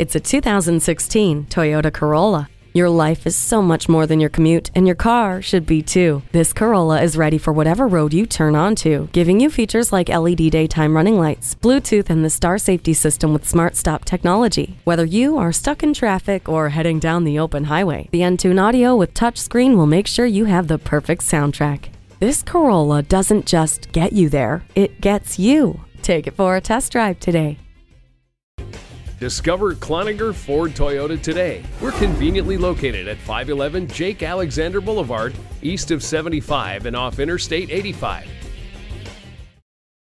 It's a 2016 Toyota Corolla. Your life is so much more than your commute, and your car should be too. This Corolla is ready for whatever road you turn onto, giving you features like LED daytime running lights, Bluetooth, and the Star Safety System with Smart Stop technology. Whether you are stuck in traffic or heading down the open highway, the Entune Audio with touchscreen will make sure you have the perfect soundtrack. This Corolla doesn't just get you there, it gets you. Take it for a test drive today. Discover Cloninger Ford Toyota today. We're conveniently located at 511 Jake Alexander Boulevard, east of 75 and off Interstate 85.